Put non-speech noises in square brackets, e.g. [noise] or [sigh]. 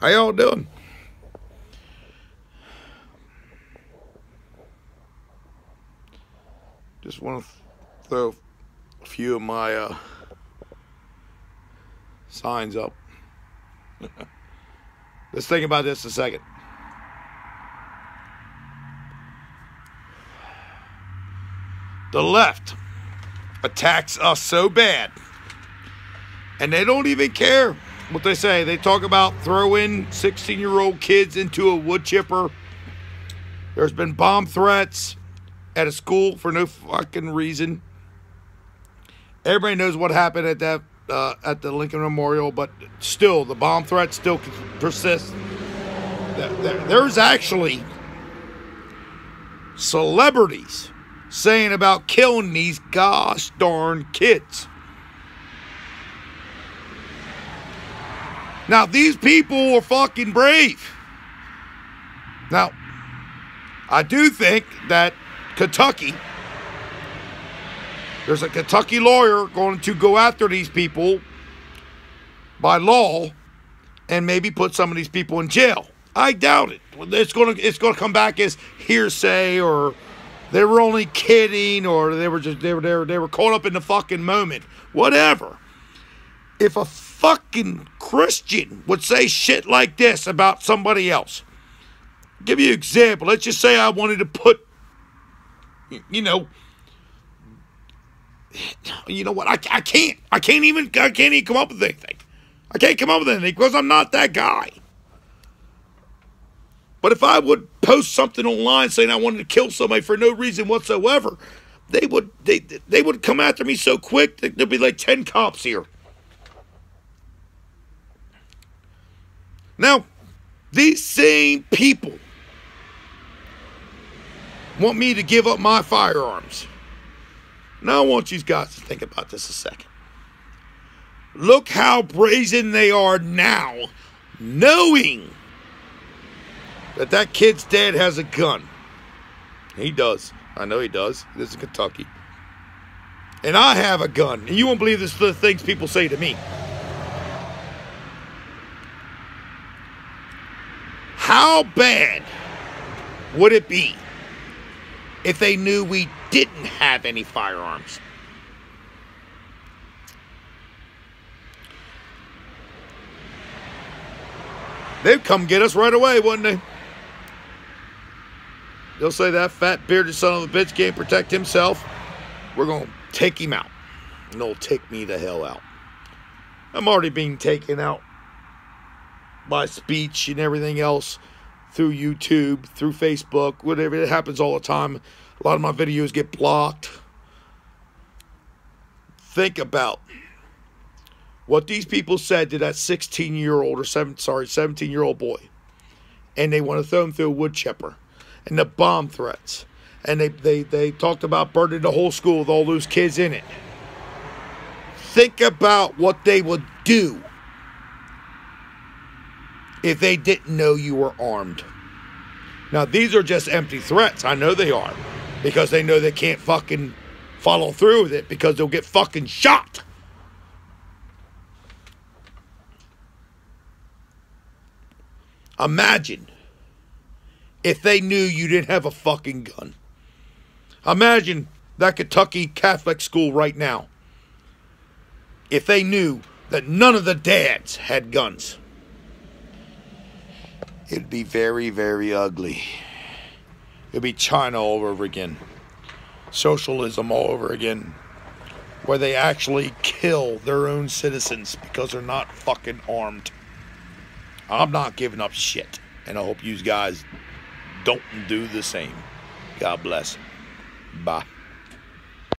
How y'all doing? Just want to throw a few of my uh, signs up. [laughs] Let's think about this a second. The left attacks us so bad, and they don't even care what they say. They talk about throwing 16 year old kids into a wood chipper. There's been bomb threats at a school for no fucking reason. Everybody knows what happened at that uh, at the Lincoln Memorial, but still, the bomb threat still persists. There's actually celebrities saying about killing these gosh darn kids. Now, these people are fucking brave. Now, I do think that Kentucky, there's a Kentucky lawyer going to go after these people by law and maybe put some of these people in jail. I doubt it. It's going to it's going to come back as hearsay or they were only kidding or they were just they were they were, they were caught up in the fucking moment. Whatever. If a fucking Christian would say shit like this about somebody else. Give you an example. Let's just say I wanted to put, you know, you know what? I, I can't. I can't even. I can't even come up with anything. I can't come up with anything because I'm not that guy. But if I would post something online saying I wanted to kill somebody for no reason whatsoever, they would they they would come after me so quick that there'd be like ten cops here. Now, these same people want me to give up my firearms. Now, I want you guys to think about this a second. Look how brazen they are now, knowing that that kid's dad has a gun. He does. I know he does. This is Kentucky. And I have a gun. And you won't believe this the things people say to me. How bad would it be if they knew we didn't have any firearms? They'd come get us right away, wouldn't they? They'll say that fat bearded son of a bitch can't protect himself. We're going to take him out. And they'll take me the hell out. I'm already being taken out my speech and everything else through YouTube, through Facebook, whatever. It happens all the time. A lot of my videos get blocked. Think about what these people said to that 16 year old or seven, sorry, 17 year old boy. And they want to throw him through a wood chipper and the bomb threats. And they, they, they talked about burning the whole school with all those kids in it. Think about what they would do if they didn't know you were armed. Now, these are just empty threats. I know they are. Because they know they can't fucking follow through with it because they'll get fucking shot. Imagine if they knew you didn't have a fucking gun. Imagine that Kentucky Catholic school right now. If they knew that none of the dads had guns it'd be very, very ugly. It'd be China all over again. Socialism all over again. Where they actually kill their own citizens because they're not fucking armed. I'm not giving up shit. And I hope you guys don't do the same. God bless. Bye.